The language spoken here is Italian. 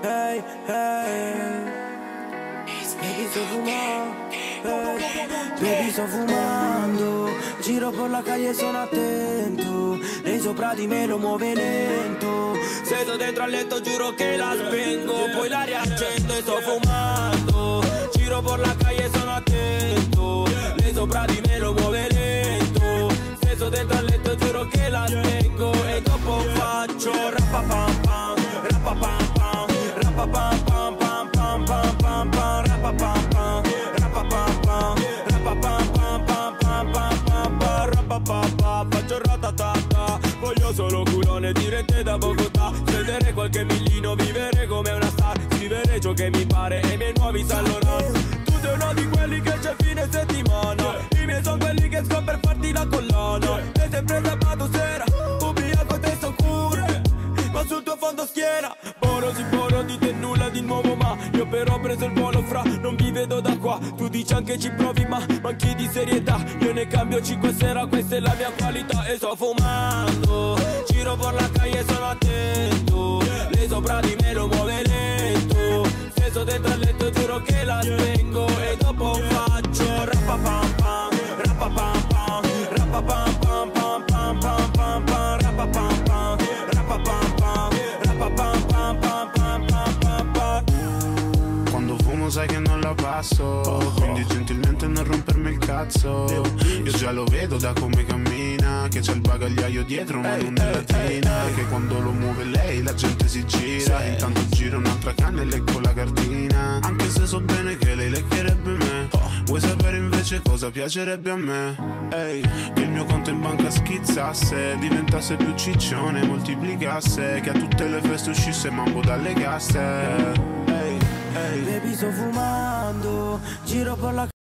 Hey, hey. Baby sto fumando, hey. Baby sto fumando. Giro per la calle sono attento. Lei sopra di me lo muove lento. Se sto dentro al letto giuro che la spengo. Poi la riaccendo e sto fumando. Giro per la calle sono attento. Lei sopra di me lo muove lento. Se sto dentro al letto giuro che la spengo Faccio ratatata Voglio solo culone dirette da Bogotà Spendere qualche millino Vivere come una star Scrivere ciò che mi pare E i miei nuovi Saint Tu sei uno di quelli che c'è fine settimana I miei sono quelli che escono per farti la collana E sempre sabato sera Ubriaco te sto cure Ma sul tuo fondo schiena Io però ho preso il volo fra Non vi vedo da qua. Tu dici anche ci provi ma manchi di serietà. Io ne cambio 5 sera Questa è la mia qualità. E sto fumando Giro per la calle sono attento. Lei sopra di me lo muove lento. Se sto dentro al letto giuro che la spengo la passo. Quindi gentilmente non rompermi il cazzo. Io già lo vedo da come cammina Che c'è il bagagliaio dietro ma non è latina. Che quando lo muove lei la gente si gira. Intanto gira un'altra canna e lecco la cartina Anche se so bene che lei leccherebbe me. Vuoi sapere invece cosa piacerebbe a me? Ehi, che il mio conto in banca schizzasse Diventasse più ciccione, moltiplicasse Che a tutte le feste uscisse mambo dalle casse. Ehi, ehi sto fumando Giro per la